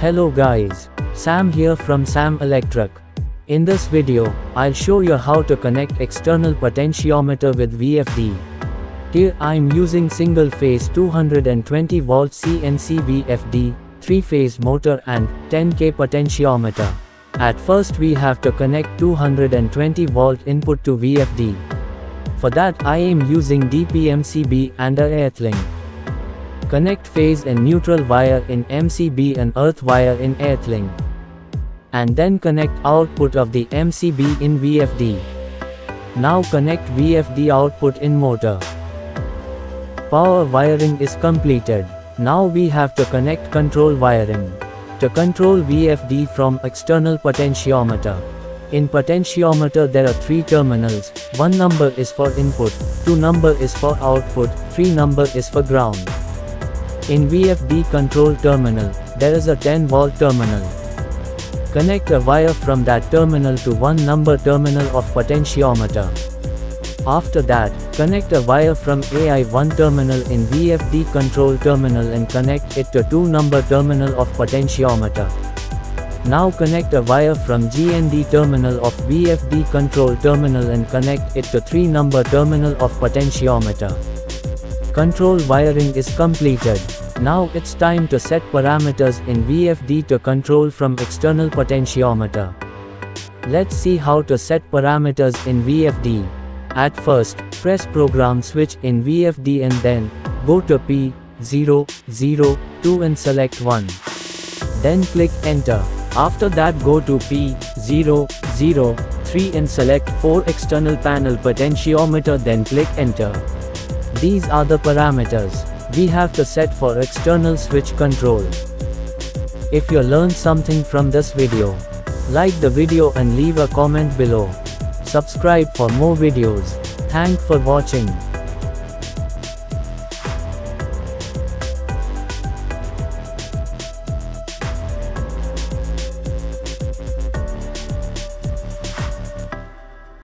Hello guys, Sam here from Sam Electric. In this video, I'll show you how to connect external potentiometer with VFD. Here I'm using single phase 220 volt CNC VFD, 3 phase motor and 10k potentiometer. At first we have to connect 220 volt input to VFD. For that I am using DPMCB and a Earthlink. Connect phase and neutral wire in MCB and earth wire in earthling. And then connect output of the MCB in VFD. Now connect VFD output in motor. Power wiring is completed. Now we have to connect control wiring. To control VFD from external potentiometer. In potentiometer there are three terminals, one number is for input, two number is for output, three number is for ground. In VFD control terminal, there is a 10 volt terminal. Connect a wire from that terminal to one number terminal of potentiometer. After that, connect a wire from AI1 terminal in VFD control terminal and connect it to 2 number terminal of potentiometer. Now connect a wire from GND terminal of VFD control terminal and connect it to 3 number terminal of potentiometer. Control wiring is completed. Now it's time to set parameters in VFD to control from external potentiometer. Let's see how to set parameters in VFD. At first, press program switch in VFD and then, go to P, 0, 0, 2 and select 1. Then click enter. After that go to P, 0, 0, 3 and select 4 external panel potentiometer then click enter. These are the parameters we have to set for external switch control. If you learned something from this video, like the video and leave a comment below. Subscribe for more videos. Thank for watching.